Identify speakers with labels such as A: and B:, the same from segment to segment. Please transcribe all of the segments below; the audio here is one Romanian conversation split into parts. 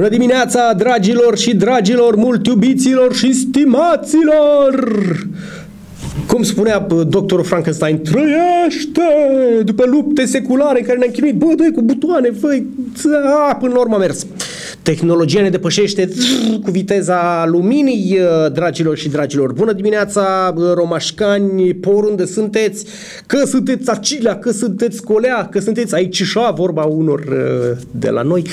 A: Bună dimineața, dragilor și dragilor, mult iubiților și stimaților! Cum spunea doctorul Frankenstein, trăiește după lupte seculare în care ne-am chinuit, bă, doi cu butoane, făi, a, până la urmă a mers. Tehnologia ne depășește cu viteza luminii, dragilor și dragilor. Bună dimineața, romașcani, pe oriunde sunteți, că sunteți Acilea, că sunteți Colea, că sunteți aici și vorba unor de la noi.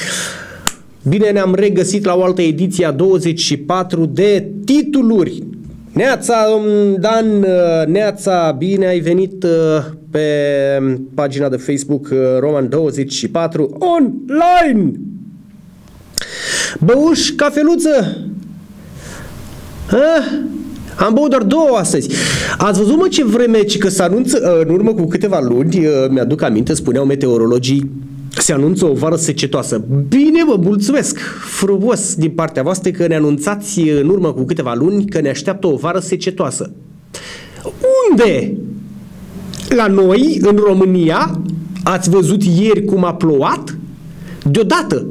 A: Bine ne-am regăsit la o altă ediție a 24 de titluri. Neața, Dan, Neața, bine ai venit uh, pe pagina de Facebook uh, Roman24 online. Băuș, cafeluță? Ha? Am băut doar două astăzi. Ați văzut mă ce vreme ci că se anunță uh, în urmă cu câteva luni, mi-aduc aminte, spuneau meteorologii se anunță o vară secetoasă. Bine, vă mulțumesc frumos din partea voastră că ne anunțați în urmă cu câteva luni că ne așteaptă o vară secetoasă. Unde? La noi, în România, ați văzut ieri cum a plouat? Deodată.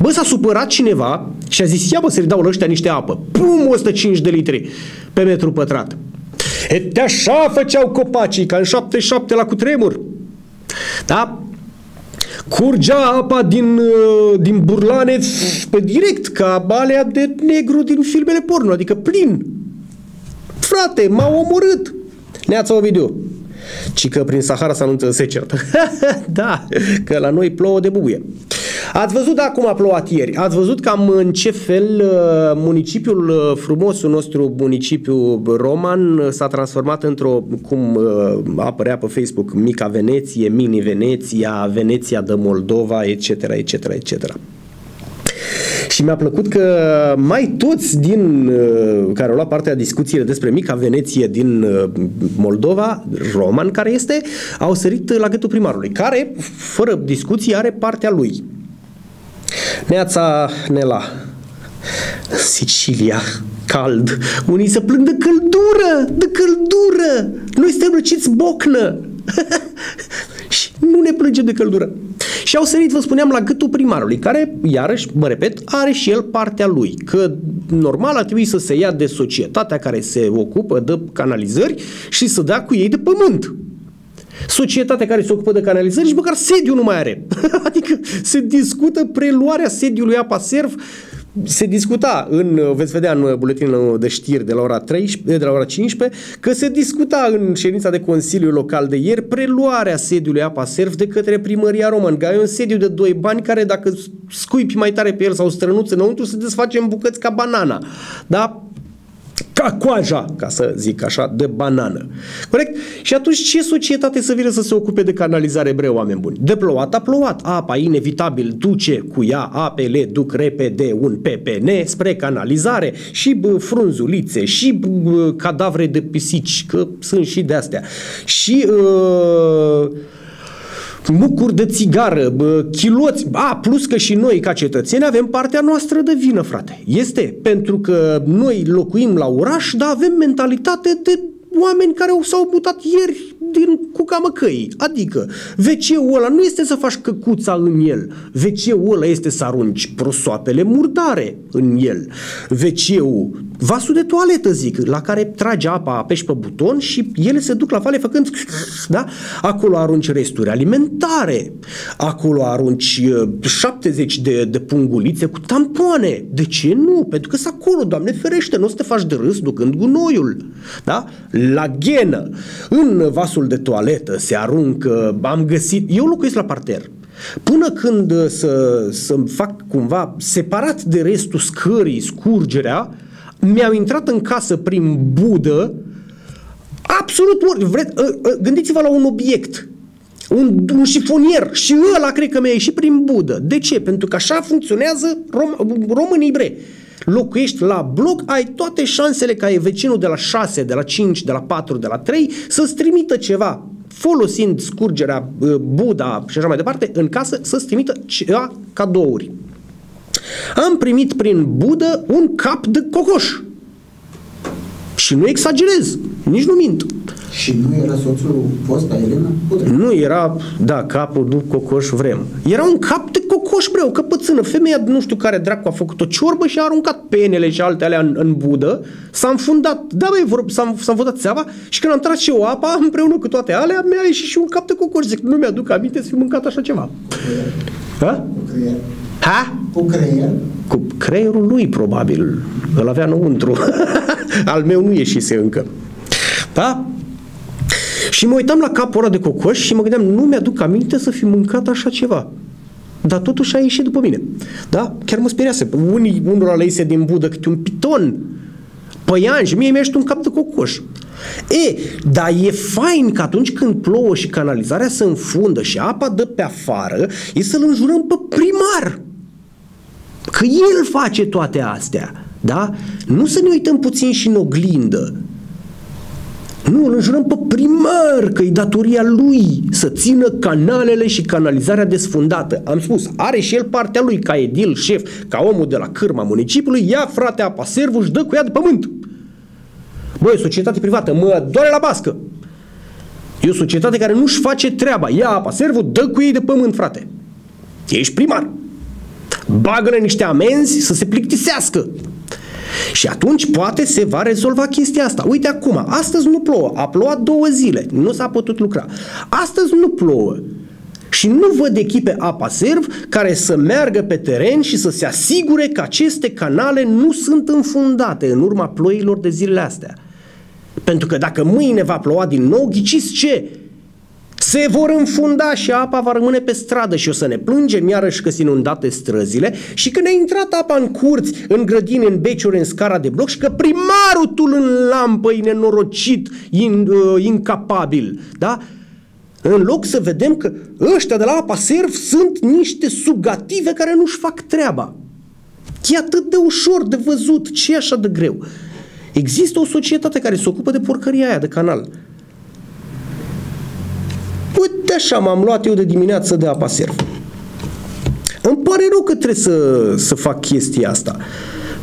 A: Bă, s-a supărat cineva și a zis, ia bă să-i dau la ăștia niște apă. Pum, 105 de litri pe metru pătrat. E, de așa făceau copacii, ca în 77 la cutremur. Da? Curgea apa din, uh, din burlane pe direct, ca alea de negru din filmele porno, adică plin. Frate, m-au omorât. Neața o video. Ci că prin Sahara s-a anunță secetă. da, că la noi plouă de bubuie. Ați văzut da, cum a plouat ieri. Ați văzut cam în ce fel uh, municipiul uh, frumosul nostru, municipiu roman, uh, s-a transformat într-o, cum apărea pe Facebook, mica Veneție, mini Veneția, Veneția de Moldova, etc., etc., etc. Și mi-a plăcut că mai toți din care au luat parte la discuțiile despre mica Veneție din Moldova, Roman care este, au sărit la gâtul primarului, care, fără discuție, are partea lui. Neața Nela. Sicilia, cald. Unii se plâng de căldură, de căldură. Noi suntem răciți bocnă. și nu ne plângem de căldură. Și au sărit, vă spuneam, la gâtul primarului, care, iarăși, mă repet, are și el partea lui. Că normal ar trebui să se ia de societatea care se ocupă de canalizări și să dea cu ei de pământ. Societatea care se ocupă de canalizări și măcar sediu nu mai are. adică se discută preluarea sediului apa serv se discuta în, veți vedea în buletinul de știri de la ora 13, de la ora 15, că se discuta în ședința de Consiliu Local de ieri preluarea sediului Apa Serv de către primăria român. Că e un sediu de doi bani care dacă scuipi mai tare pe el sau strănuți înăuntru se desface în bucăți ca banana. Da? Ca coaja, ca să zic așa, de banană. Corect? Și atunci ce societate să vină să se ocupe de canalizare breu, oameni buni? De plouat a plouat. Apa inevitabil duce cu ea, apele duc repede un PPN spre canalizare și bă, frunzulițe și bă, cadavre de pisici, că sunt și de astea. Și uh, mucuri de țigară, bă, chiloți, a, plus că și noi ca cetățeni avem partea noastră de vină, frate. Este pentru că noi locuim la oraș, dar avem mentalitate de oameni care s-au mutat ieri din cuca măcăii. Adică, wc ăla nu este să faci căcuța în el. wc ăla este să arunci prosoapele murdare în el. wc vasul de toaletă, zic, la care trage apa, apeși pe buton și ele se duc la vale făcând, da? Acolo arunci resturi alimentare. Acolo arunci 70 uh, de, de pungulițe cu tampoane. De ce nu? Pentru că sunt acolo, Doamne ferește, nu o să te faci de râs ducând gunoiul. Da? La ghenă. În vasul de toaletă, se aruncă, am găsit, eu locuiesc la parter. Până când uh, să, să fac cumva separat de restul scării, scurgerea, mi-au intrat în casă prin budă absolut ori. Uh, uh, gândiți-vă la un obiect un, un șifonier și ăla cred că mi-a ieșit prin budă. De ce? Pentru că așa funcționează rom, românii bre locuiești la bloc, ai toate șansele ca e vecinul de la 6, de la 5, de la 4, de la 3 să-ți trimită ceva folosind scurgerea Buda și așa mai departe în casă să-ți trimită ceva cadouri. Am primit prin Budă un cap de cocoș. Și nu exagerez, nici nu mint.
B: Și nu era soțul fost a Elena? Putre.
A: Nu, era, da, capul du cocoș vrem. Era un cap de cocoș, bre, o căpățână. Femeia, nu știu care dracu a făcut o ciorbă și a aruncat penele și altele în, în budă. S-a înfundat, da, băi, vor, s-a, s-a înfundat țeava și când am tras și eu apa, împreună cu toate alea, mi-a ieșit și un cap de cocoș. Zic, nu mi-aduc aminte să fi mâncat așa ceva. Ha?
B: Cu creier.
A: Ha?
B: Cu creier.
A: Cu creierul lui, probabil. Îl avea înăuntru. Al meu nu ieșise încă. Da? Și mă uitam la capul ăla de cocoș și mă gândeam, nu mi-aduc aminte să fi mâncat așa ceva. Dar totuși a ieșit după mine. Da? Chiar mă speriase. Unii, unora le iese din budă câte un piton. Păianj, mie mi un cap de cocoș. E, dar e fain că atunci când plouă și canalizarea se înfundă și apa dă pe afară, e să-l înjurăm pe primar. Că el face toate astea. Da? Nu să ne uităm puțin și în oglindă. Nu, îl înjurăm pe primar că e datoria lui să țină canalele și canalizarea desfundată. Am spus, are și el partea lui ca edil, șef, ca omul de la cârma municipiului, ia frate apa servul și dă cu ea de pământ. Băi, societate privată, mă doare la bască. E o societate care nu-și face treaba. Ia apa servul, dă cu ei de pământ, frate. Ești primar. Bagă-le niște amenzi să se plictisească. Și atunci poate se va rezolva chestia asta. Uite acum, astăzi nu plouă, a plouat două zile, nu s-a putut lucra. Astăzi nu plouă. Și nu văd echipe apa serv care să meargă pe teren și să se asigure că aceste canale nu sunt înfundate în urma ploilor de zilele astea. Pentru că dacă mâine va ploua din nou, ghiciți ce? Se vor înfunda și apa va rămâne pe stradă și o să ne plângem iarăși că sunt inundate străzile și că ne-a intrat apa în curți, în grădini, în beciuri, în scara de bloc și că primarul tul în lampă e nenorocit, in, uh, incapabil. Da? În loc să vedem că ăștia de la apa serv sunt niște sugative care nu-și fac treaba. E atât de ușor de văzut, ce e așa de greu? Există o societate care se ocupă de porcăria aia de canal. Uite așa m-am luat eu de dimineață de apa serv. Îmi pare rău că trebuie să, să fac chestia asta.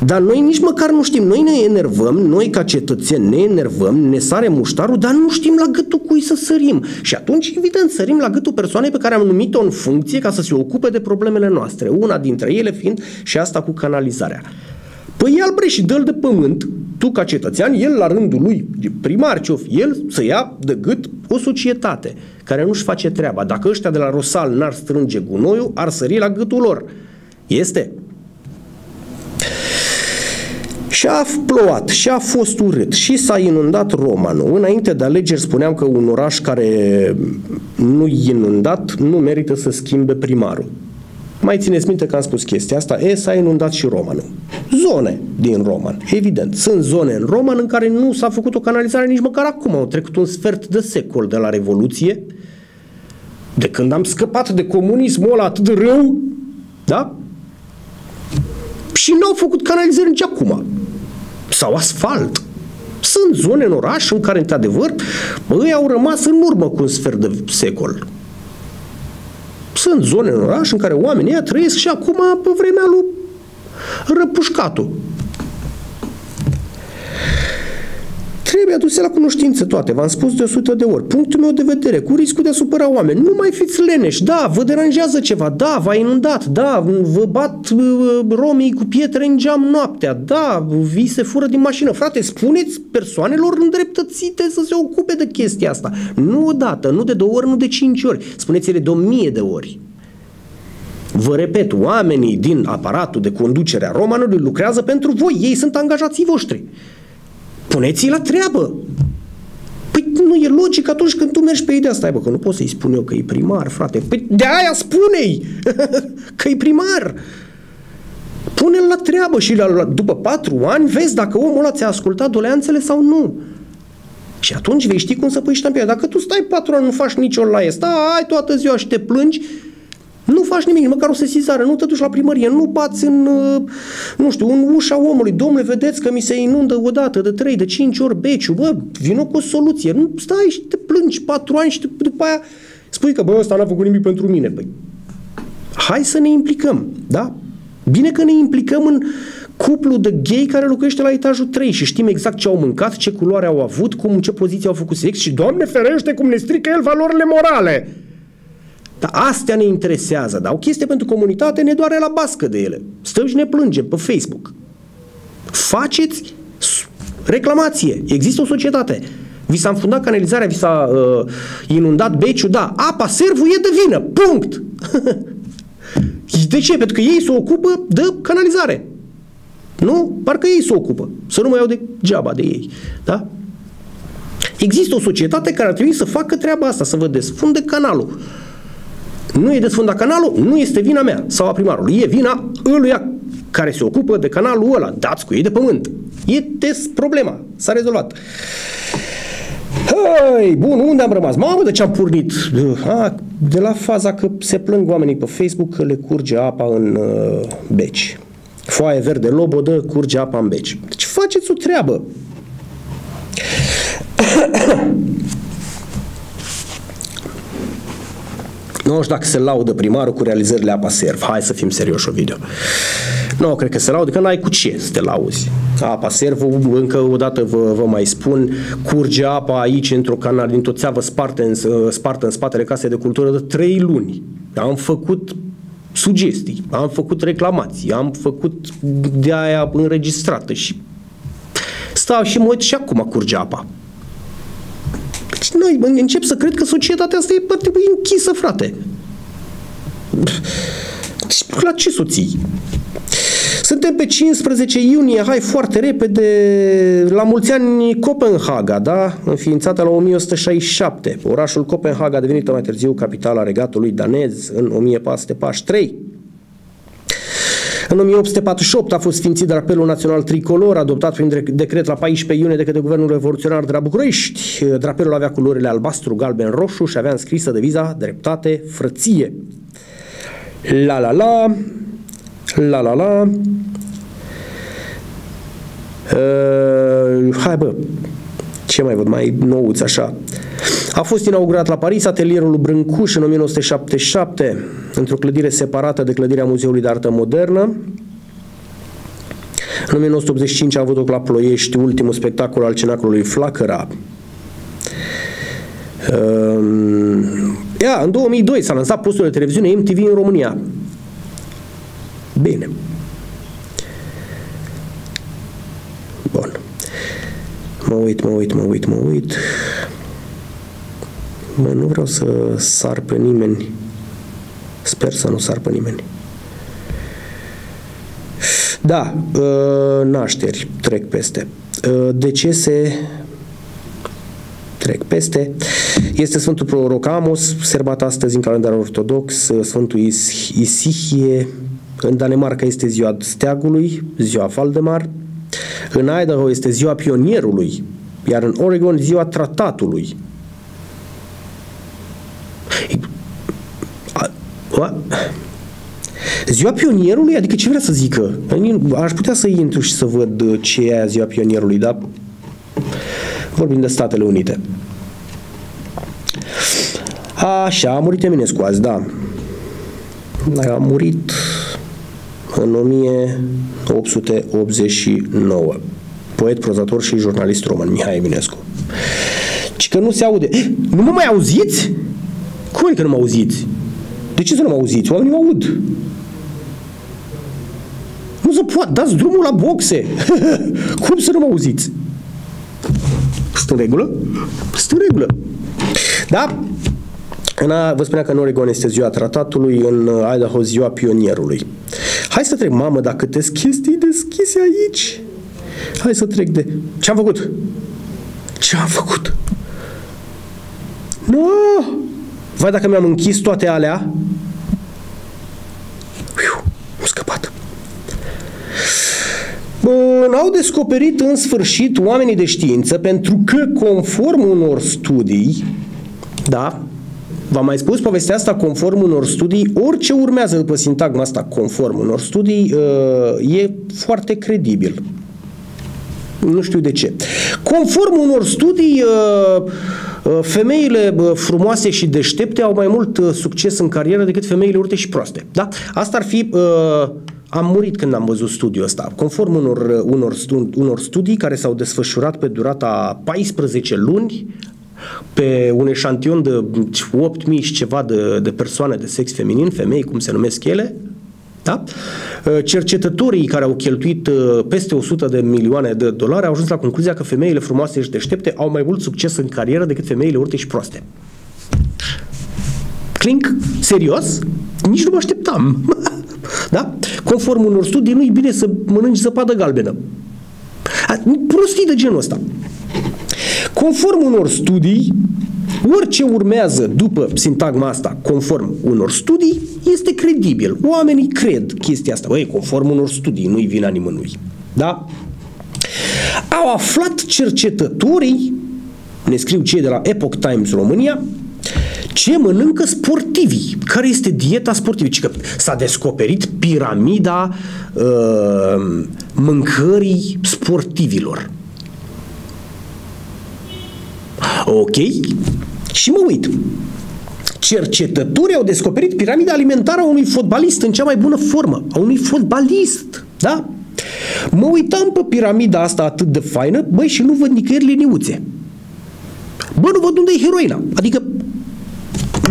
A: Dar noi nici măcar nu știm. Noi ne enervăm, noi ca cetățeni ne enervăm, ne sare muștarul, dar nu știm la gâtul cui să sărim. Și atunci, evident, sărim la gâtul persoanei pe care am numit-o în funcție ca să se ocupe de problemele noastre. Una dintre ele fiind și asta cu canalizarea. Păi ia-l bre și dă de pământ, tu ca cetățean, el la rândul lui, primar ce el să ia de gât o societate care nu-și face treaba. Dacă ăștia de la Rosal n-ar strânge gunoiul, ar sări la gâtul lor. Este. Și a plouat, și a fost urât, și s-a inundat Romanul. Înainte de alegeri spuneam că un oraș care nu e inundat nu merită să schimbe primarul. Mai țineți minte că am spus chestia asta? E, s-a inundat și Romanul. Zone din Roman, evident. Sunt zone în Roman în care nu s-a făcut o canalizare nici măcar acum. Au trecut un sfert de secol de la Revoluție, de când am scăpat de comunismul ăla atât de rău, da? Și nu au făcut canalizări nici acum. Sau asfalt. Sunt zone în oraș în care, într-adevăr, ei au rămas în urmă cu un sfert de secol. Sunt zone în oraș în care oamenii trăiesc și acum pe vremea lui Răpușcatul. Trebuie aduse la cunoștință toate, v-am spus de 100 de ori. Punctul meu de vedere, cu riscul de a supăra oameni. Nu mai fiți leneși, da, vă deranjează ceva, da, v-a inundat, da, vă bat uh, romii cu pietre în geam noaptea, da, vi se fură din mașină. Frate, spuneți persoanelor îndreptățite să se ocupe de chestia asta. Nu odată, nu de două ori, nu de cinci ori. Spuneți-le de o mie de ori. Vă repet, oamenii din aparatul de conducere a romanului lucrează pentru voi, ei sunt angajații voștri. Puneți-i la treabă. Păi nu e logic atunci când tu mergi pe ideea asta, bă, că nu pot să-i spun eu că e primar, frate. Păi de aia spune-i că e primar. Pune-l la treabă și la, după patru ani vezi dacă omul ăla ți-a ascultat doleanțele sau nu. Și atunci vei ști cum să pui ștampia. Dacă tu stai patru ani, nu faci nicio laie, stai ai toată ziua și te plângi, nu faci nimic, măcar o sesizare, nu te duci la primărie, nu bați în, uh, nu știu, în ușa omului. Domnule, vedeți că mi se inundă o dată, de trei, de cinci ori beciul, bă, vină cu o soluție. Nu stai și te plângi patru ani și după aia spui că, bă, ăsta n-a făcut nimic pentru mine. Păi, hai să ne implicăm, da? Bine că ne implicăm în cuplu de gay care locuiește la etajul 3 și știm exact ce au mâncat, ce culoare au avut, cum, ce poziție au făcut sex și, Doamne ferește, cum ne strică el valorile morale. Dar astea ne interesează, dar o chestie pentru comunitate ne doare la bască de ele. Stăm și ne plângem pe Facebook. Faceți reclamație. Există o societate. Vi s-a înfundat canalizarea, vi s-a uh, inundat beciul, da. Apa, servul e de vină. Punct. de ce? Pentru că ei se ocupă de canalizare. Nu? Parcă ei se ocupă. Să nu mai iau de geaba de ei. Da? Există o societate care ar trebui să facă treaba asta, să vă desfunde canalul. Nu e desfundat canalul, nu este vina mea sau a primarului. E vina ăluia care se ocupă de canalul ăla. Dați cu ei de pământ. E des problema. S-a rezolvat. Hei, bun, unde am rămas? Mamă, de ce am pornit? A, de la faza că se plâng oamenii pe Facebook că le curge apa în uh, beci. Foaie verde lobodă, curge apa în beci. Deci faceți o treabă. Nu știu dacă se laudă primarul cu realizările apa serv. Hai să fim serioși, video. Nu, cred că se laudă, că n-ai cu ce să te lauzi. Apa servă, încă o dată vă, vă mai spun, curge apa aici într-o canal, dintr-o țeavă spartă în, spartă în spatele casei de cultură de trei luni. Am făcut sugestii, am făcut reclamații, am făcut de aia înregistrată și stau și mă uit și acum curge apa. Deci noi încep să cred că societatea asta e ar trebui închisă, frate. Deci, la ce soții? Suntem pe 15 iunie, hai foarte repede, la mulți ani Copenhaga, da? Înființată la 1167. Orașul Copenhaga a devenit mai târziu capitala regatului danez în 1443. În 1848 a fost sfințit drapelul național tricolor, adoptat prin decret la 14 iunie de către Guvernul Revoluționar de la București. Drapelul avea culorile albastru, galben, roșu și avea înscrisă deviza dreptate, frăție. La la la, la la la. Uh, hai bă, ce mai văd, mai nouți așa. A fost inaugurat la Paris atelierul Brâncuș în 1977, într-o clădire separată de clădirea Muzeului de Artă Modernă. În 1985 a avut loc la Ploiești ultimul spectacol al cenaclului Flacăra. Uh, ia, în 2002 s-a lansat postul de televiziune MTV în România. Bine. Bun. Mă uit, mă uit, mă uit, mă uit. Mă, nu vreau să sar pe nimeni. Sper să nu sar pe nimeni. Da, ă, nașteri, trec peste. Ă, decese, trec peste. Este Sfântul Prorocamos, serbat astăzi în calendarul ortodox, Sfântul Is- Isihie, în Danemarca este ziua steagului, ziua Valdemar. În Idaho este ziua pionierului, iar în Oregon ziua tratatului. Ziua pionierului? Adică ce vrea să zică? Aș putea să intru și să văd ce e aia ziua pionierului, dar vorbim de Statele Unite. Așa, a murit Eminescu azi, da. A murit în 1889. Poet, prozator și jurnalist român, Mihai Eminescu. Și că nu se aude. Eh, nu mă mai auziți? Cum adică nu mă auziți? De ce să nu mă auziți? Oamenii mă aud. Nu se poate, dați drumul la boxe. Cum să nu mă auziți? Sunt în regulă? Sunt în regulă. Da? În a, vă spunea că în Oregon este ziua tratatului, în Idaho ziua pionierului. Hai să trec, mamă, dacă te chestii deschise aici. Hai să trec de... Ce am făcut? Ce am făcut? Nu! No! Vai dacă mi-am închis toate alea. am scăpat. Bun, au descoperit în sfârșit oamenii de știință pentru că conform unor studii, da, V-am mai spus povestea asta conform unor studii, orice urmează după sintagma asta conform unor studii uh, e foarte credibil. Nu știu de ce. Conform unor studii, uh, uh, femeile frumoase și deștepte au mai mult succes în carieră decât femeile urte și proaste. Da? Asta ar fi am murit când am văzut studiul ăsta. Conform unor, unor, stu- unor studii care s-au desfășurat pe durata 14 luni, pe un eșantion de 8.000 și ceva de, de persoane de sex feminin, femei, cum se numesc ele, da? Cercetătorii care au cheltuit uh, peste 100 de milioane de dolari au ajuns la concluzia că femeile frumoase și deștepte au mai mult succes în carieră decât femeile urte și proaste. Clink? Serios? Nici nu mă așteptam. da? Conform unor studii, nu e bine să mănânci zăpadă galbenă. Prostii de genul ăsta. Conform unor studii, orice urmează după sintagma asta, conform unor studii, este credibil. Oamenii cred chestia asta. Băi, conform unor studii, nu-i vina nimănui. Da? Au aflat cercetătorii, ne scriu cei de la Epoch Times România, ce mănâncă sportivii, care este dieta sportivă. Că s-a descoperit piramida uh, mâncării sportivilor. Ok? Și mă uit. Cercetătorii au descoperit piramida alimentară a unui fotbalist în cea mai bună formă. A unui fotbalist. Da? Mă uitam pe piramida asta atât de faină, băi, și nu văd nicăieri liniuțe. Bă, nu văd unde e heroina. Adică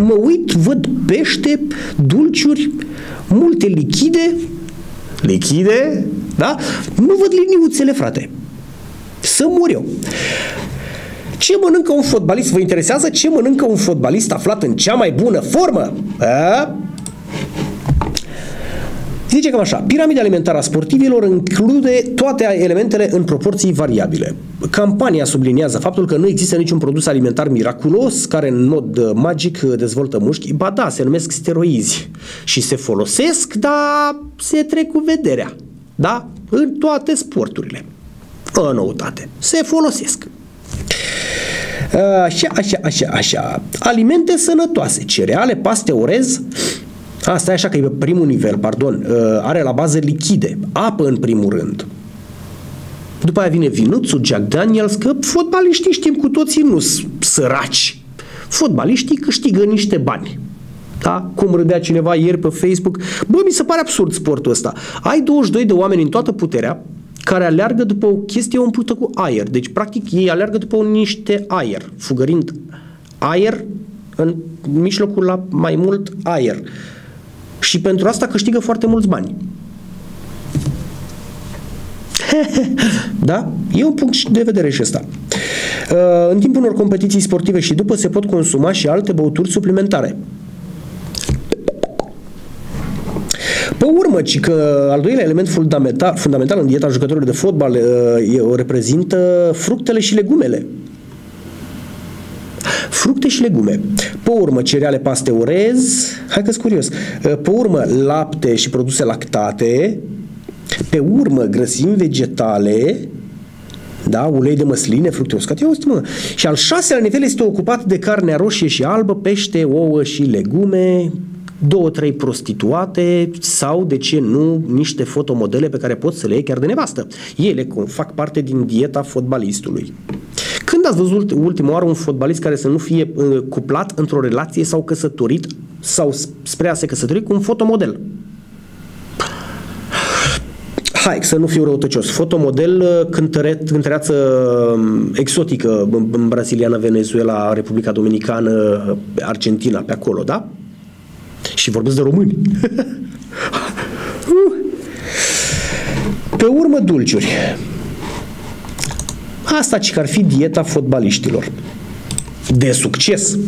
A: mă uit, văd pește, dulciuri, multe lichide, lichide, da? Nu văd liniuțele, frate. Să mor eu. Ce mănâncă un fotbalist? Vă interesează ce mănâncă un fotbalist aflat în cea mai bună formă? A? Zice cam așa, piramida alimentară a sportivilor include toate elementele în proporții variabile. Campania subliniază faptul că nu există niciun produs alimentar miraculos care în mod uh, magic uh, dezvoltă mușchi. Ba da, se numesc steroizi și se folosesc, dar se trec cu vederea. Da? În toate sporturile. O noutate. Se folosesc. Așa, așa, așa, așa. Alimente sănătoase, cereale, paste, orez, Asta e așa că e pe primul nivel, pardon, are la bază lichide, apă în primul rând. După aia vine vinuțul, Jack Daniels, că fotbaliștii știm cu toții nu sunt săraci. Fotbaliștii câștigă niște bani. Da? Cum râdea cineva ieri pe Facebook. Bă, mi se pare absurd sportul ăsta. Ai 22 de oameni în toată puterea care aleargă după o chestie umplută cu aer. Deci, practic, ei aleargă după niște aer, fugărind aer în mijlocul la mai mult aer. Și pentru asta câștigă foarte mulți bani. da? E un punct de vedere și ăsta. Uh, în timpul unor competiții sportive și după se pot consuma și alte băuturi suplimentare. Pe urmă, ci că al doilea element fundamental, fundamental în dieta jucătorilor de fotbal uh, o reprezintă fructele și legumele. Fructe și legume. Pe urmă, cereale, paste, orez. Hai că curios. Uh, pe urmă, lapte și produse lactate. Pe urmă, grăsimi vegetale, da, ulei de măsline, fructe uscate, eu mă. Și al șaselea nivel este ocupat de carne roșie și albă, pește, ouă și legume, două, trei prostituate sau, de ce nu, niște fotomodele pe care poți să le iei chiar de nevastă. Ele fac parte din dieta fotbalistului. Când ați văzut ultima oară un fotbalist care să nu fie uh, cuplat într-o relație sau căsătorit sau spre a se căsători cu un fotomodel? hai, să nu fiu răutăcios, fotomodel uh, cântăre, cântăreață um, exotică în braziliană, Venezuela, Republica Dominicană, Argentina, pe acolo, da? Și vorbesc de români. Pe urmă, dulciuri. Asta ce ar fi dieta fotbaliștilor. De succes.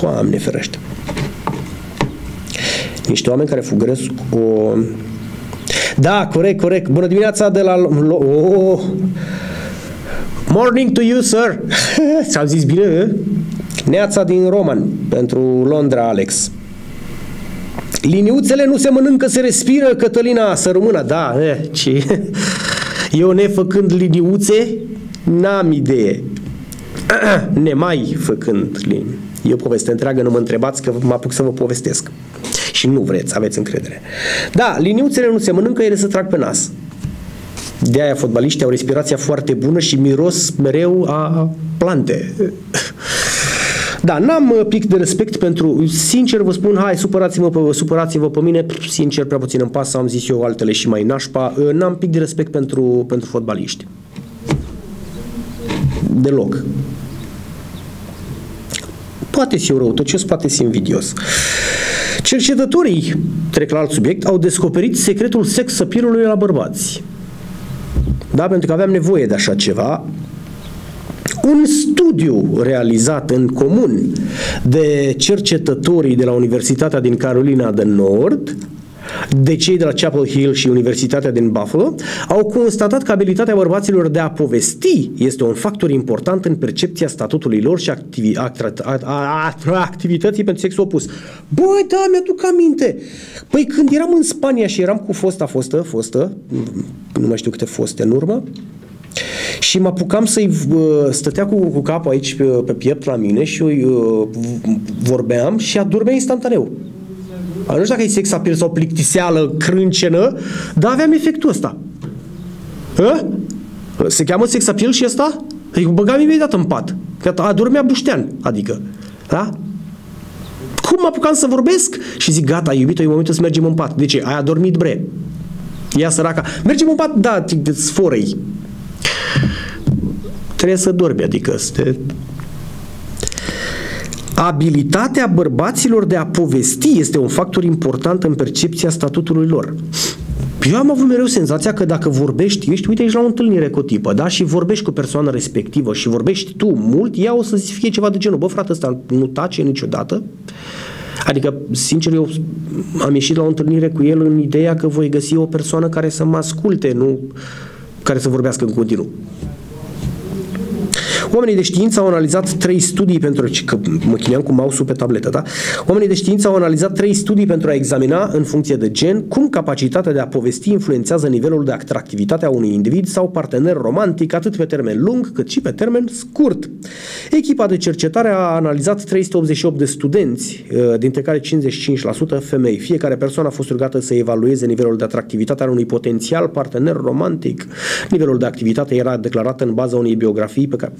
A: Doamne ferește. Niște oameni care fugăresc o... Da, corect, corect. Bună dimineața de la... Oh. Morning to you, sir. Ți-am zis bine, Neața din Roman pentru Londra, Alex. Liniuțele nu se mănâncă, se respiră, Cătălina, să rămână. Da, e, ce... Eu nefăcând liniuțe, n-am idee. Nemai făcând linii. E o poveste întreagă, nu mă întrebați că mă apuc să vă povestesc. Și nu vreți, aveți încredere. Da, liniuțele nu se mănâncă, ele se trag pe nas. De aia fotbaliștii au respirația foarte bună și miros mereu a plante. Da, n-am uh, pic de respect pentru, sincer vă spun, hai, supărați-mă pe, supărați-vă pe mine, pf, sincer, prea puțin în pas, am zis eu altele și mai nașpa, uh, n-am pic de respect pentru, pentru fotbaliști. Deloc. Poate fi rău, tot ce poate fi invidios. Cercetătorii, trec la alt subiect, au descoperit secretul sex appeal la bărbați. Da, pentru că aveam nevoie de așa ceva. Un studiu realizat în comun de cercetătorii de la Universitatea din Carolina de Nord de cei de la Chapel Hill și Universitatea din Buffalo au constatat că abilitatea bărbaților de a povesti este un factor important în percepția statutului lor și activi- actra- a- a- activității pentru sexul opus. Băi, da, mi-aduc aminte. Păi când eram în Spania și eram cu fosta, fostă, fostă, nu mai știu câte foste în urmă, și mă apucam să-i uh, stătea cu, cu capul aici pe, pe piept la mine și eu uh, vorbeam și adormea instantaneu. Nu știu dacă e sex appeal sau plictiseală, crâncenă, dar aveam efectul ăsta. Hă? Se cheamă sex appeal și ăsta? Adică băgam imediat în pat. Că adormea buștean, adică. Da? Cum mă apucam să vorbesc? Și zic, gata, iubito, e momentul să mergem în pat. De ce? Ai adormit, bre. Ia săraca. Mergem în pat? Da, sforăi. Trebuie să dormi, adică să te Abilitatea bărbaților de a povesti este un factor important în percepția statutului lor. Eu am avut mereu senzația că dacă vorbești, ești, uite, ești la o întâlnire cu o tipă, da? Și vorbești cu persoana respectivă și vorbești tu mult, ea o să fie ceva de genul, bă, frate, ăsta nu tace niciodată. Adică, sincer, eu am ieșit la o întâlnire cu el în ideea că voi găsi o persoană care să mă asculte, nu care să vorbească în continuu. Oamenii de știință au analizat trei studii pentru că mă chineam cu mouse-ul pe tabletă, da? Oamenii de știință au analizat trei studii pentru a examina în funcție de gen cum capacitatea de a povesti influențează nivelul de atractivitate a unui individ sau partener romantic atât pe termen lung cât și pe termen scurt. Echipa de cercetare a analizat 388 de studenți, uh, dintre care 55% femei. Fiecare persoană a fost rugată să evalueze nivelul de atractivitate al unui potențial partener romantic. Nivelul de activitate era declarat în baza unei biografii pe care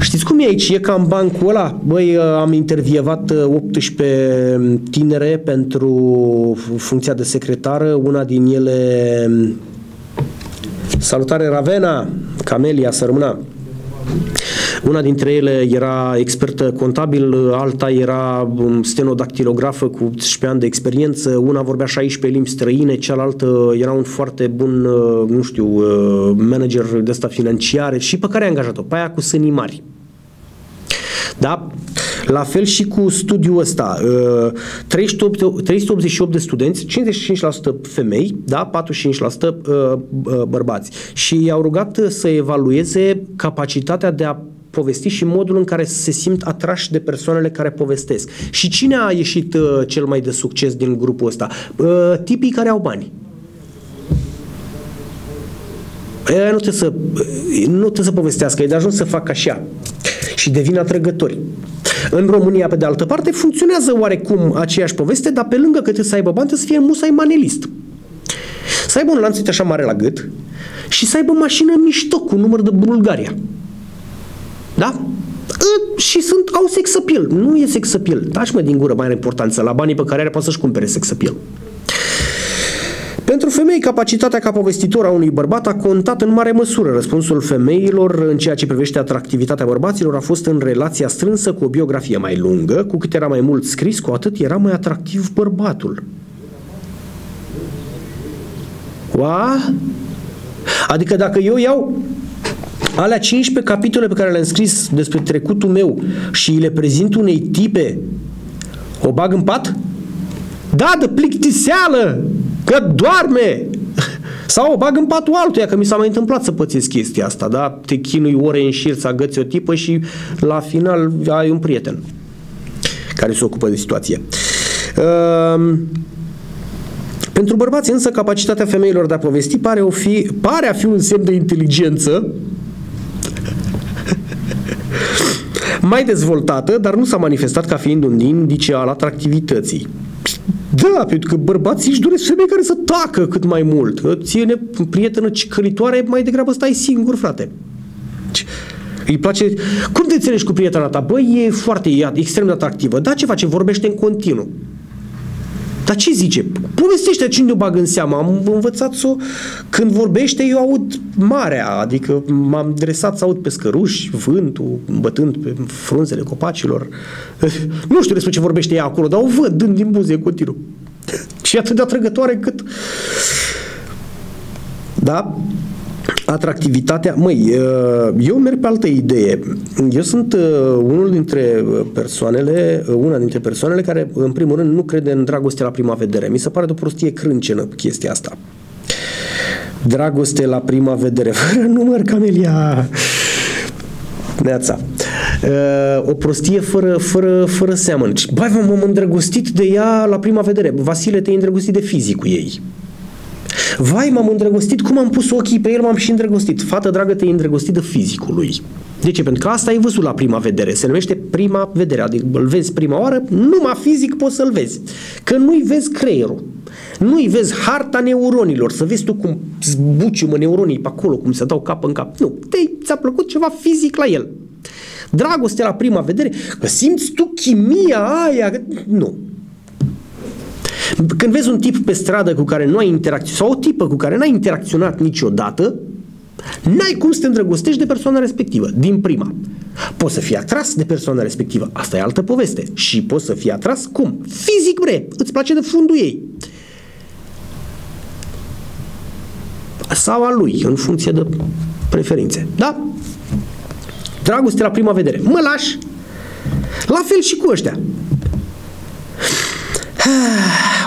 A: Știți cum e aici? E ca în bancul ăla. Băi, am intervievat 18 tinere pentru funcția de secretară. Una din ele... Salutare Ravena, Camelia, să rămână. Una dintre ele era expertă contabil, alta era stenodactilografă cu 18 ani de experiență, una vorbea 16 limbi străine, cealaltă era un foarte bun, nu știu, manager de asta financiare și pe care a angajat-o, pe aia cu sânii mari. Da? La fel și cu studiul ăsta. 388 de studenți, 55% femei, da? 45% bărbați. Și i-au rugat să evalueze capacitatea de a povesti și modul în care se simt atrași de persoanele care povestesc. Și cine a ieșit uh, cel mai de succes din grupul ăsta? Uh, tipii care au bani. Ei, nu trebuie să, nu trebuie să povestească, e de ajuns să facă așa și devin atrăgători. În România, pe de altă parte, funcționează oarecum aceeași poveste, dar pe lângă că trebuie să aibă bani, trebuie să fie musai manelist. Să aibă un lanț așa mare la gât și să aibă mașină mișto cu număr de Bulgaria. Da? Și sunt, au sex appeal. Nu e sex appeal. Taci mă din gură, mai are importanță. La banii pe care are poate să-și cumpere sex appeal. Pentru femei, capacitatea ca povestitor a unui bărbat a contat în mare măsură. Răspunsul femeilor în ceea ce privește atractivitatea bărbaților a fost în relația strânsă cu o biografie mai lungă. Cu cât era mai mult scris, cu atât era mai atractiv bărbatul. Ua? Adică dacă eu iau alea 15 capitole pe care le-am scris despre trecutul meu și le prezint unei tipe, o bag în pat? Da, de plictiseală, că doarme! Sau o bag în patul altuia, că mi s-a mai întâmplat să pățesc chestia asta, da? Te chinui ore în șir să agăți o tipă și la final ai un prieten care se ocupă de situație. Uh, pentru bărbați însă capacitatea femeilor de a povesti pare, o fi, pare a fi un semn de inteligență mai dezvoltată, dar nu s-a manifestat ca fiind un indice al atractivității. Da, pentru că bărbații își doresc femei care să tacă cât mai mult. Ție, prietenă cicălitoare, mai degrabă stai singur, frate. Îi place... Cum te înțelegi cu prietena ta? Băi, e foarte, e extrem de atractivă. Da, ce face? Vorbește în continuu. Dar ce zice? Povestește cine o bag în seamă. Am învățat să Când vorbește, eu aud marea, adică m-am dresat să aud pe scăruși, vântul, bătând pe frunzele copacilor. Nu știu despre ce vorbește ea acolo, dar o văd dând din buze în continuu. Și atât de atrăgătoare cât... Da? Atractivitatea, măi, eu merg pe altă idee. Eu sunt unul dintre persoanele, una dintre persoanele care, în primul rând, nu crede în dragoste la prima vedere. Mi se pare de o prostie crâncenă chestia asta. Dragoste la prima vedere. Fără număr, Camelia! Neața. o prostie fără, fără, fără seamăn. Bai, m-am îndrăgostit de ea la prima vedere. Vasile, te-ai îndrăgostit de fizicul ei. Vai, m-am îndrăgostit, cum am pus ochii pe el, m-am și îndrăgostit. Fată dragă, te-ai îndrăgostit de fizicul lui. De ce? Pentru că asta ai văzut la prima vedere. Se numește prima vedere. Adică îl vezi prima oară, numai fizic poți să-l vezi. Că nu-i vezi creierul. Nu-i vezi harta neuronilor, să vezi tu cum zbuciumă neuronii pe acolo, cum se dau cap în cap. Nu, te, ți-a plăcut ceva fizic la el. Dragoste la prima vedere, că simți tu chimia aia, nu. Când vezi un tip pe stradă cu care nu ai interacționat, sau o tipă cu care n-ai interacționat niciodată, n-ai cum să te îndrăgostești de persoana respectivă, din prima. Poți să fii atras de persoana respectivă, asta e altă poveste. Și poți să fii atras cum? Fizic, bre, îți place de fundul ei. Sau a lui, în funcție de preferințe. Da? Dragoste la prima vedere. Mă lași? La fel și cu ăștia.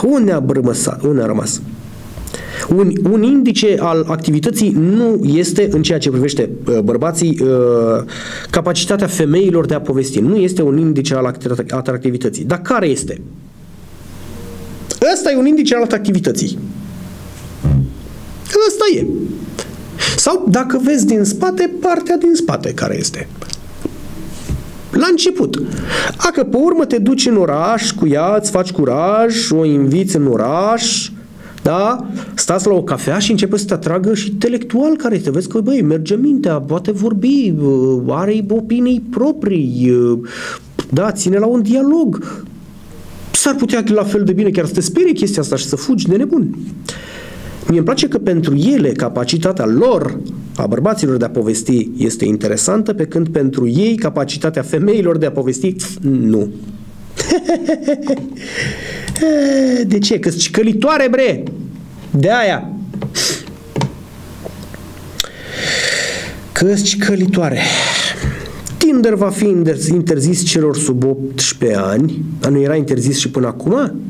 A: Unde a rămas? Unde a rămas? Un, un indice al activității nu este, în ceea ce privește uh, bărbații, uh, capacitatea femeilor de a povesti. Nu este un indice al atractivității. Dar care este? Ăsta e un indice al atractivității. Ăsta e. Sau dacă vezi din spate, partea din spate care este. La început. A, că pe urmă te duci în oraș cu ea, îți faci curaj, o inviți în oraș, da? Stați la o cafea și începe să te atragă și intelectual care te vezi că, băi, merge mintea, poate vorbi, are opinii proprii, da, ține la un dialog. S-ar putea la fel de bine chiar să te sperie chestia asta și să fugi de nebun. Mie îmi place că pentru ele capacitatea lor a bărbaților de a povesti este interesantă, pe când pentru ei capacitatea femeilor de a povesti nu. de ce? Că călitoare, bre! De aia. că călitoare. Tinder va fi interzis celor sub 18 ani, dar nu era interzis și până acum?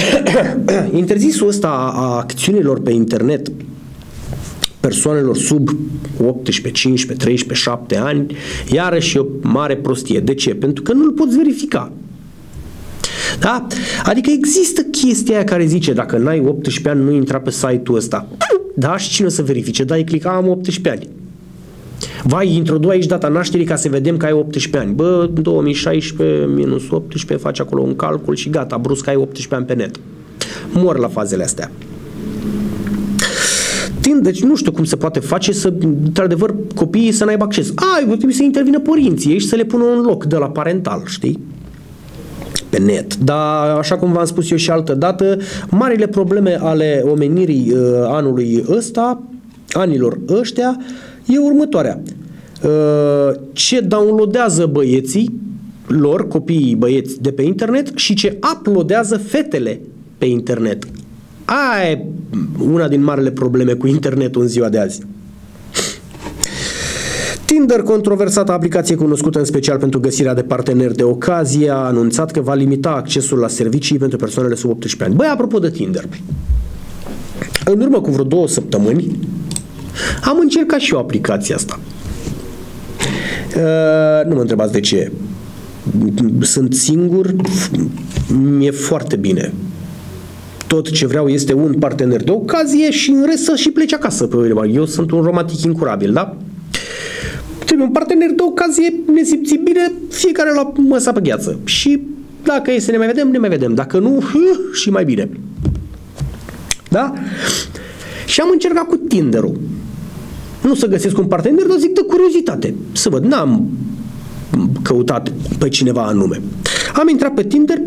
A: Interzisul ăsta a acțiunilor pe internet persoanelor sub 18, 15, 13, 7 ani, iarăși e o mare prostie. De ce? Pentru că nu îl poți verifica. Da? Adică există chestia aia care zice dacă n-ai 18 ani, nu intra pe site-ul ăsta. Da, și cine o să verifice? Da, îi clica, am 18 ani. Vai, introdu aici data nașterii ca să vedem că ai 18 ani. Bă, 2016 minus 18, faci acolo un calcul și gata, brusc ai 18 ani pe net. Mor la fazele astea. Tind, deci nu știu cum se poate face să, într-adevăr, copiii să n-aibă acces. Ai, trebuie să intervină părinții și să le pună un loc de la parental, știi? pe net. Dar, așa cum v-am spus eu și altă dată, marile probleme ale omenirii uh, anului ăsta, anilor ăștia, e următoarea. Uh, ce downloadează băieții lor, copiii băieți de pe internet și ce uploadează fetele pe internet. Aia e una din marele probleme cu internetul în ziua de azi. Tinder, controversată aplicație cunoscută în special pentru găsirea de parteneri de ocazie, a anunțat că va limita accesul la servicii pentru persoanele sub 18 ani. Băi, apropo de Tinder, în urmă cu vreo două săptămâni, am încercat și eu aplicația asta. Uh, nu mă întrebați de ce. Sunt singur, mi-e foarte bine. Tot ce vreau este un partener de ocazie și în rest să și plece acasă. Eu sunt un romantic incurabil, da? Trebuie un partener de ocazie, ne simțim bine, fiecare la măsa pe gheață. Și dacă e să ne mai vedem, ne mai vedem. Dacă nu, și mai bine. Da? Și am încercat cu Tinder-ul. Nu să găsesc un partener, dar zic de curiozitate. Să văd, n-am căutat pe cineva anume. Am intrat pe Tinder,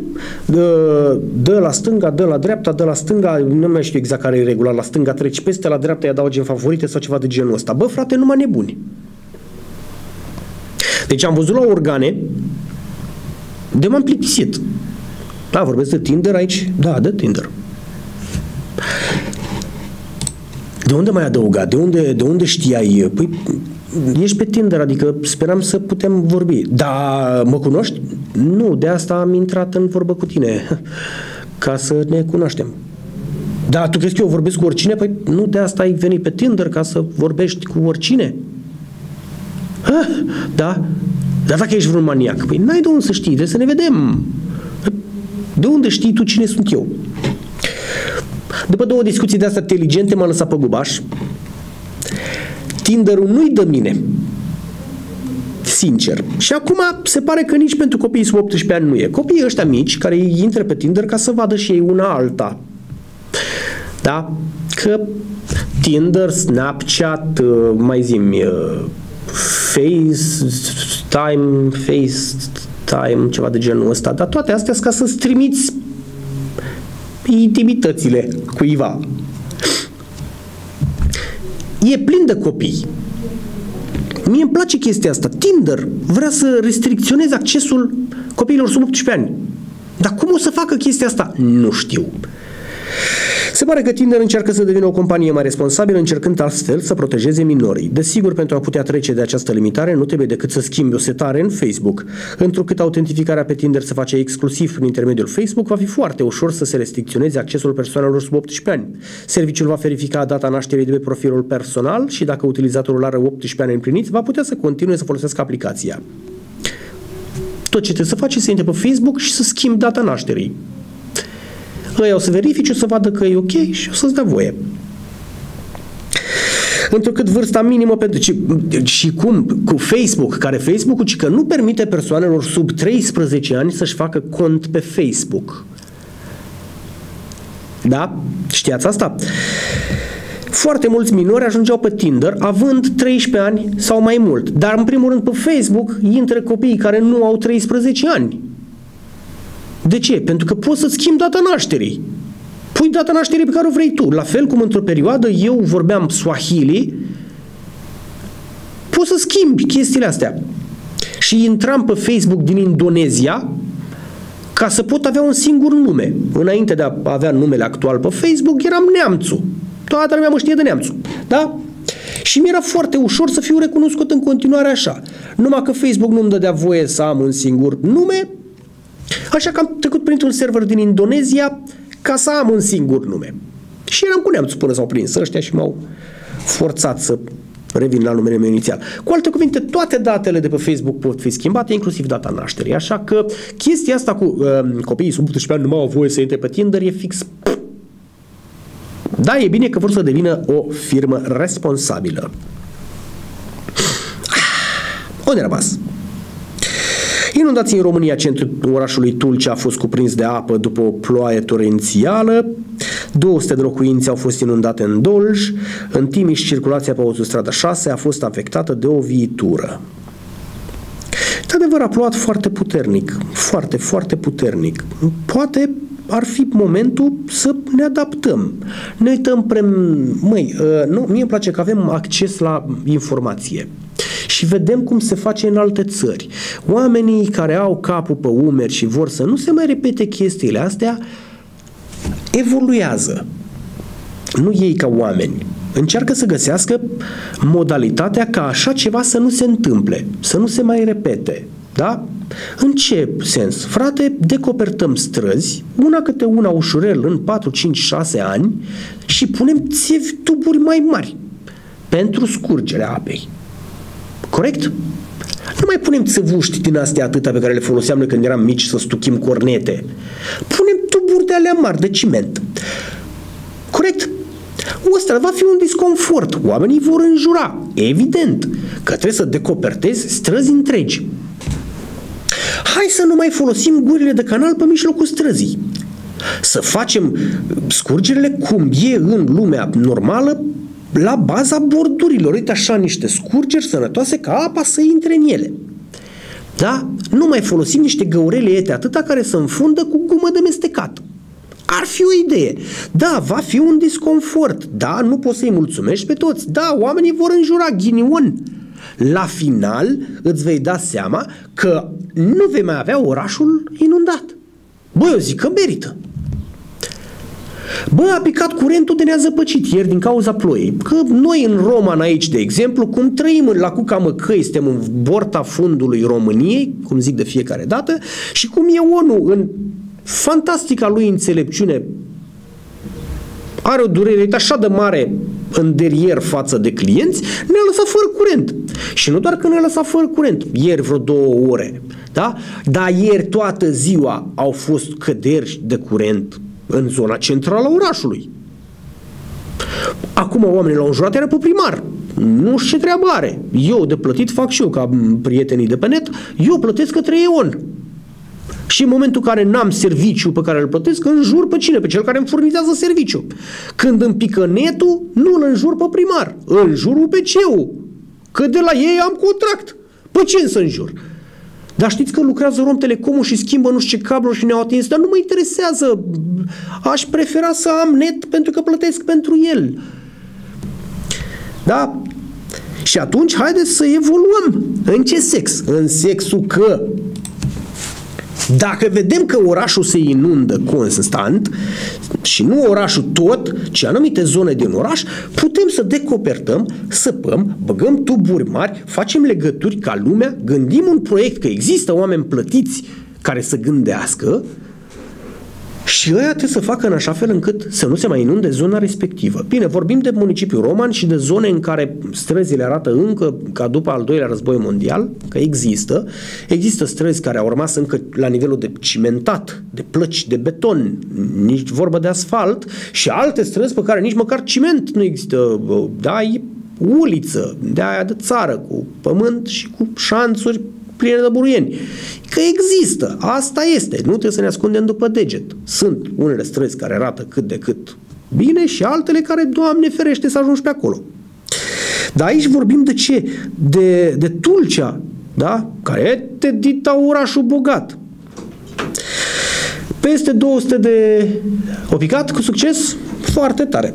A: dă, dă la stânga, dă la dreapta, dă la stânga, nu mai știu exact care e regula, la stânga treci peste, la dreapta i dau gen favorite sau ceva de genul ăsta. Bă, frate, numai nebuni. Deci am văzut la organe de m-am plictisit. Da, vorbesc de Tinder aici? Da, de Tinder. De unde mai adăuga? De unde, de unde știai? Păi, ești pe Tinder, adică speram să putem vorbi. Da, mă cunoști? Nu, de asta am intrat în vorbă cu tine, ca să ne cunoaștem. Da, tu crezi că eu vorbesc cu oricine? Păi nu de asta ai venit pe Tinder ca să vorbești cu oricine? Ha, da, dar dacă ești vreun maniac, păi n-ai de unde să știi, trebuie să ne vedem. De unde știi tu cine sunt eu? După două discuții de astea inteligente m-a lăsat pe gubaș. Tinderul nu-i de mine. Sincer. Și acum se pare că nici pentru copiii sub 18 ani nu e. Copiii ăștia mici care intră pe Tinder ca să vadă și ei una alta. Da? Că Tinder, Snapchat, uh, mai zim, uh, FaceTime, FaceTime, ceva de genul ăsta, dar toate astea sunt ca să-ți trimiți intimitățile cuiva. E plin de copii. Mie îmi place chestia asta. Tinder vrea să restricționeze accesul copiilor sub 18 ani. Dar cum o să facă chestia asta? Nu știu. Se pare că Tinder încearcă să devină o companie mai responsabilă, încercând astfel să protejeze minorii. Desigur, pentru a putea trece de această limitare, nu trebuie decât să schimbi o setare în Facebook. Întrucât autentificarea pe Tinder se face exclusiv prin intermediul Facebook, va fi foarte ușor să se restricționeze accesul persoanelor sub 18 ani. Serviciul va verifica data nașterii de pe profilul personal și dacă utilizatorul are 18 ani împliniți, va putea să continue să folosească aplicația. Tot ce trebuie să faci este să intre pe Facebook și să schimbi data nașterii. Ăia o să verifice, o să vadă că e ok și o să-ți dea voie. Întrucât vârsta minimă pentru... Și, și cum? Cu Facebook, care Facebook-ul că nu permite persoanelor sub 13 ani să-și facă cont pe Facebook. Da? Știați asta? Foarte mulți minori ajungeau pe Tinder având 13 ani sau mai mult. Dar în primul rând pe Facebook intră copiii care nu au 13 ani. De ce? Pentru că poți să schimbi data nașterii. Pui data nașterii pe care o vrei tu. La fel cum într-o perioadă eu vorbeam Swahili, poți să schimbi chestiile astea. Și intram pe Facebook din Indonezia ca să pot avea un singur nume. Înainte de a avea numele actual pe Facebook, eram neamțu. Toată lumea mă știe de neamțu. Da? Și mi-era foarte ușor să fiu recunoscut în continuare așa. Numai că Facebook nu-mi dădea voie să am un singur nume, Așa că am trecut printr-un server din Indonezia ca să am un singur nume. Și eram cu neamțul până s-au prins ăștia și m-au forțat să revin la numele meu inițial. Cu alte cuvinte, toate datele de pe Facebook pot fi schimbate, inclusiv data nașterii. Așa că chestia asta cu uh, copiii sub 18 ani nu mai au voie să intre pe Tinder e fix da, e bine că vor să devină o firmă responsabilă. Ah, unde a rămas? Inundații în România, centrul orașului Tulcea a fost cuprins de apă după o ploaie torențială. 200 de locuințe au fost inundate în Dolj. În Timiș, circulația pe autostrada 6 a fost afectată de o viitură. De adevăr, a plouat foarte puternic. Foarte, foarte puternic. Poate ar fi momentul să ne adaptăm. Ne uităm pre... Măi, uh, nu, mie îmi place că avem acces la informație și vedem cum se face în alte țări. Oamenii care au capul pe umeri și vor să nu se mai repete chestiile astea, evoluează. Nu ei ca oameni. Încearcă să găsească modalitatea ca așa ceva să nu se întâmple, să nu se mai repete. Da? În ce sens? Frate, decopertăm străzi, una câte una ușurel în 4, 5, 6 ani și punem țevi tuburi mai mari pentru scurgerea apei. Corect? Nu mai punem țăvuști din astea atâta pe care le foloseam noi când eram mici să stuchim cornete. Punem tuburi de alea mari de ciment. Corect? Ăsta va fi un disconfort. Oamenii vor înjura. Evident că trebuie să decopertezi străzi întregi. Hai să nu mai folosim gurile de canal pe mijlocul străzii. Să facem scurgerile cum e în lumea normală la baza bordurilor. Uite așa niște scurgeri sănătoase ca apa să intre în ele. Da? Nu mai folosim niște găurele ete atâta care să înfundă cu gumă de mestecat. Ar fi o idee. Da, va fi un disconfort. Da, nu poți să-i mulțumești pe toți. Da, oamenii vor înjura ghinion. La final îți vei da seama că nu vei mai avea orașul inundat. Băi, eu zic că merită. Bă, a picat curentul de ne-a zăpăcit ieri din cauza ploii. Că noi în Roman aici, de exemplu, cum trăim la Cuca Măcăi, suntem în borta fundului României, cum zic de fiecare dată, și cum e ONU în fantastica lui înțelepciune are o durere așa de mare în derier față de clienți, ne-a lăsat fără curent. Și nu doar că ne-a lăsat fără curent, ieri vreo două ore, da? Dar ieri toată ziua au fost căderi de curent în zona centrală a orașului. Acum oamenii l-au înjurat, era pe primar. Nu știu ce treabă are. Eu de plătit fac și eu ca prietenii de pe net, eu plătesc către EON. Și în momentul în care n-am serviciu pe care îl plătesc, înjur pe cine? Pe cel care îmi furnizează serviciu. Când îmi pică netul, nu îl înjur pe primar, îl înjur pe ceu. Că de la ei am contract. Pe ce să înjur? Dar știți că lucrează Romtelecomul și schimbă nu știu ce cablu și ne-au atins, dar nu mă interesează. Aș prefera să am net pentru că plătesc pentru el. Da? Și atunci haideți să evoluăm. În ce sex? În sexul că dacă vedem că orașul se inundă constant și nu orașul tot, ci anumite zone din oraș, putem să decopertăm, săpăm, băgăm tuburi mari, facem legături ca lumea, gândim un proiect, că există oameni plătiți care să gândească și ăia trebuie să facă în așa fel încât să nu se mai inunde zona respectivă. Bine, vorbim de municipiul Roman și de zone în care străzile arată încă ca după al doilea război mondial, că există. Există străzi care au rămas încă la nivelul de cimentat, de plăci, de beton, nici vorbă de asfalt și alte străzi pe care nici măcar ciment nu există. Da, e uliță de aia de țară, cu pământ și cu șanțuri pline de buruieni. Că există, asta este, nu trebuie să ne ascundem după deget. Sunt unele străzi care arată cât de cât bine și altele care, Doamne ferește, să ajungi pe acolo. Dar aici vorbim de ce? De, de Tulcea, da? care te dita orașul bogat. Peste 200 de... O picat cu succes? Foarte tare.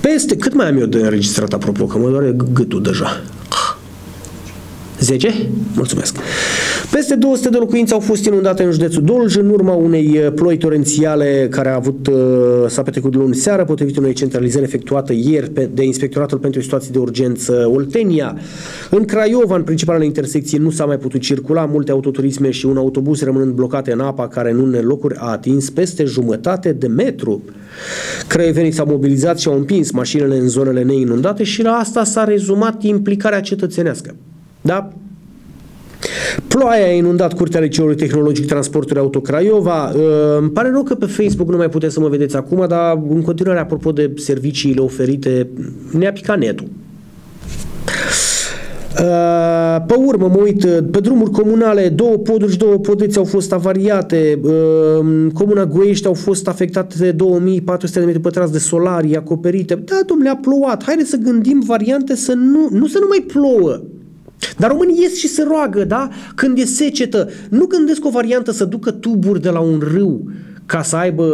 A: Peste... Cât mai am eu de înregistrat, apropo, că mă doare gâtul deja. 10? Mulțumesc. Peste 200 de locuințe au fost inundate în județul Dolj în urma unei uh, ploi torențiale care a avut uh, s-a petrecut luni seară potrivit unei centralizări efectuată ieri de Inspectoratul pentru Situații de Urgență Oltenia. În Craiova, în principalele intersecții, nu s-a mai putut circula, multe autoturisme și un autobuz rămânând blocate în apa care în unele locuri a atins peste jumătate de metru. Craiovenii s-au mobilizat și au împins mașinile în zonele neinundate și la asta s-a rezumat implicarea cetățenească. Da? Ploaia a inundat Curtea Liceului Tehnologic Transporturi Auto Craiova. Uh, îmi pare rău că pe Facebook nu mai puteți să mă vedeți acum, dar în continuare, apropo de serviciile oferite, ne-a picat netul. Uh, pe urmă mă uit, pe drumuri comunale, două poduri și două podeți au fost avariate, uh, Comuna Goiești au fost afectate de 2400 de metri pătrați de solarii acoperite. Da, domnule, a plouat. Haideți să gândim variante să nu, nu să nu mai plouă. Dar românii ies și se roagă, da? Când e secetă, nu gândesc o variantă să ducă tuburi de la un râu ca să aibă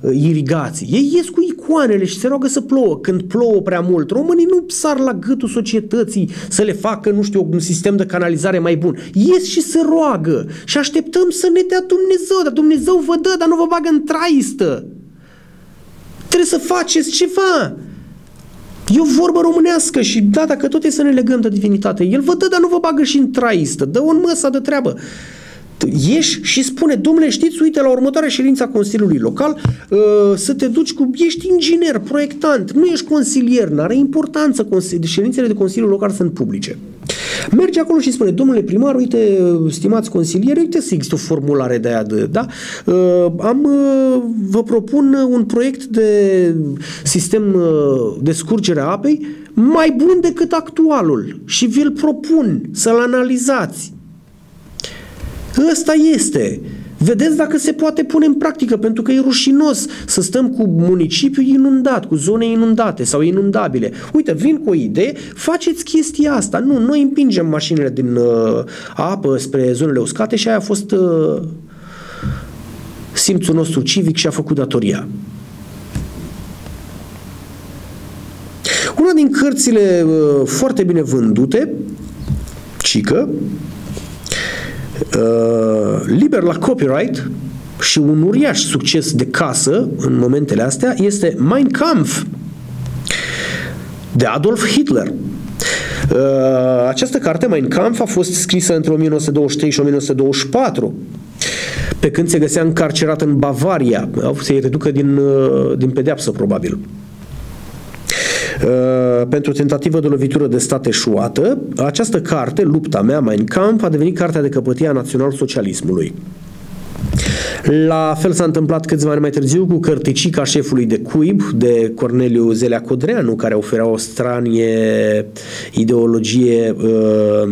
A: uh, irigații. Ei ies cu icoanele și se roagă să plouă. Când plouă prea mult, românii nu sar la gâtul societății să le facă, nu știu, un sistem de canalizare mai bun. Ies și se roagă și așteptăm să ne dea Dumnezeu, dar Dumnezeu vă dă, dar nu vă bagă în traistă. Trebuie să faceți ceva. E o vorbă românească și da, dacă tot e să ne legăm de divinitate, el vă dă, dar nu vă bagă și în traistă, dă un măsa de treabă. Ieși și spune, domnule, știți, uite, la următoarea ședință a Consiliului Local uh, să te duci cu, ești inginer, proiectant, nu ești consilier, nu are importanță, ședințele de Consiliul Local sunt publice. Merge acolo și spune, domnule primar, uite, stimați consilieri, uite să există o formulare de aia, de, da? Uh, am, uh, vă propun un proiect de sistem uh, de scurgere a apei mai bun decât actualul și vi-l propun să-l analizați. Ăsta este. Vedeți dacă se poate pune în practică, pentru că e rușinos să stăm cu municipiul inundat, cu zone inundate sau inundabile. Uite, vin cu o idee, faceți chestia asta. Nu, noi împingem mașinile din uh, apă spre zonele uscate și aia a fost uh, simțul nostru civic și a făcut datoria. Una din cărțile uh, foarte bine vândute, cică, uh, liber la copyright și un uriaș succes de casă în momentele astea este Mein Kampf de Adolf Hitler. Uh, această carte, Mein Kampf, a fost scrisă între 1923 și 1924 pe când se găsea încarcerat în Bavaria. Se reducă din, uh, din pedeapsă, probabil. Uh, pentru tentativă de lovitură de stat eșuată, această carte, Lupta mea, Mein Kampf, a devenit cartea de căpătie a național-socialismului. La fel s-a întâmplat câțiva ani mai târziu cu cărticica șefului de cuib, de Corneliu Zelea Codreanu, care oferea o stranie ideologie uh,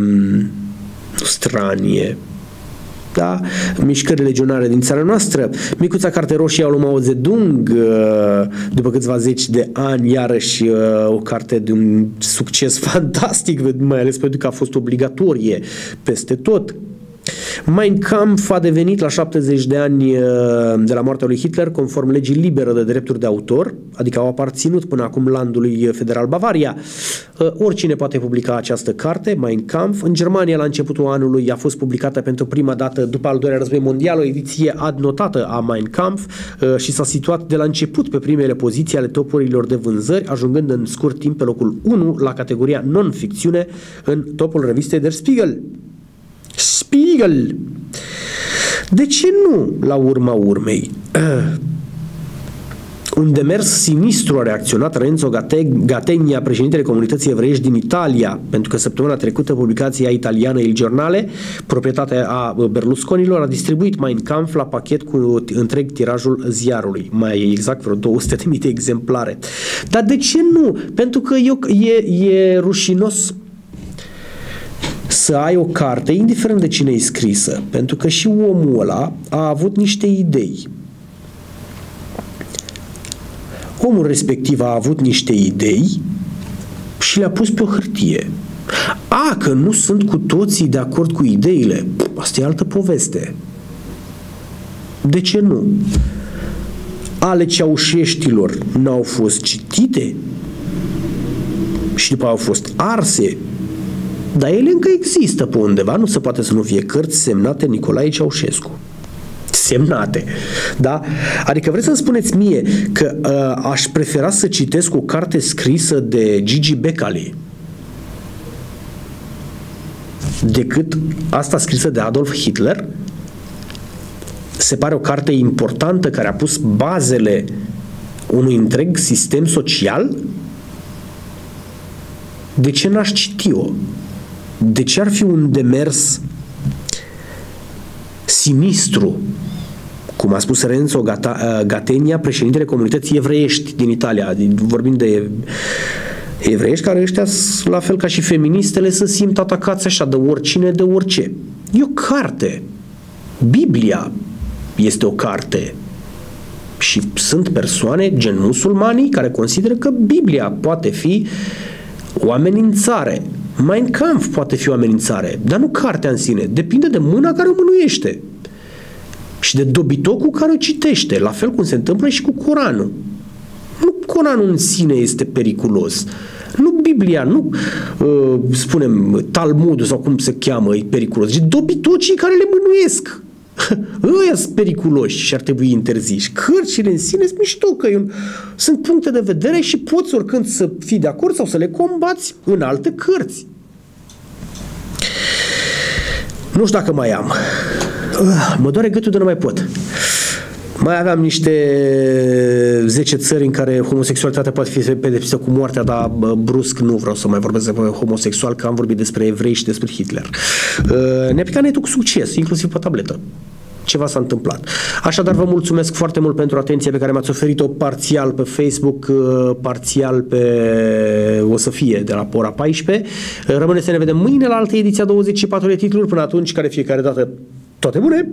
A: stranie, da? mișcări legionare din țara noastră. Micuța carte roșie a lui Mao Zedong, uh, după câțiva zeci de ani, iarăși uh, o carte de un succes fantastic, mai ales pentru că a fost obligatorie peste tot. Mein Kampf a devenit la 70 de ani uh, de la moartea lui Hitler conform legii liberă de drepturi de autor, adică au aparținut până acum landului federal Bavaria. Uh, oricine poate publica această carte, Mein Kampf. În Germania, la începutul anului, a fost publicată pentru prima dată după al doilea război mondial o ediție adnotată a Mein Kampf uh, și s-a situat de la început pe primele poziții ale topurilor de vânzări, ajungând în scurt timp pe locul 1 la categoria non-ficțiune în topul revistei Der Spiegel. Spiegel. De ce nu, la urma urmei? Un demers sinistru a reacționat Renzo Gattegna, președintele comunității evreiești din Italia, pentru că săptămâna trecută publicația italiană Il Giornale, proprietatea a Berlusconilor, a distribuit Mein Kampf la pachet cu întreg tirajul ziarului, mai exact vreo 200.000 de exemplare. Dar de ce nu? Pentru că eu, e, e rușinos să ai o carte, indiferent de cine e scrisă, pentru că și omul ăla a avut niște idei. Omul respectiv a avut niște idei și le-a pus pe o hârtie. A, că nu sunt cu toții de acord cu ideile, asta e altă poveste. De ce nu? Ale ceaușeștilor n-au fost citite și după au fost arse dar ele încă există pe undeva, nu se poate să nu fie cărți semnate Nicolae Ceaușescu semnate. Da? Adică vreți să-mi spuneți mie că uh, aș prefera să citesc o carte scrisă de Gigi Becali decât asta scrisă de Adolf Hitler? Se pare o carte importantă care a pus bazele unui întreg sistem social? De ce n-aș citi-o? De ce ar fi un demers sinistru, cum a spus Renzo Gata, Gatenia, președintele comunității evreiești din Italia, vorbim de evreiești care ăștia, la fel ca și feministele, să simt atacați așa de oricine, de orice. E o carte. Biblia este o carte. Și sunt persoane, gen musulmanii, care consideră că Biblia poate fi o amenințare Mein Kampf poate fi o amenințare, dar nu cartea în sine. Depinde de mâna care o mânuiește și de dobitocul care o citește, la fel cum se întâmplă și cu Coranul. Nu Coranul în sine este periculos. Nu Biblia, nu uh, spunem Talmudul sau cum se cheamă e periculos, ci dobitocii care le mânuiesc. Ăia sunt periculoși și ar trebui interziși. Cărțile în sine sunt mișto, că un, sunt puncte de vedere și poți oricând să fii de acord sau să le combați în alte cărți. Nu știu dacă mai am. Mă doare gâtul de nu mai pot. Mai aveam niște 10 țări în care homosexualitatea poate fi pedepsită cu moartea, dar brusc nu vreau să mai vorbesc despre homosexual, că am vorbit despre evrei și despre Hitler. Ne-a picat netul cu succes, inclusiv pe tabletă ceva s-a întâmplat. Așadar, vă mulțumesc foarte mult pentru atenția pe care mi-ați oferit-o parțial pe Facebook, parțial pe o să fie de la ora 14. Rămâne să ne vedem mâine la altă ediție a 24 de titluri. Până atunci, care fiecare dată, toate bune!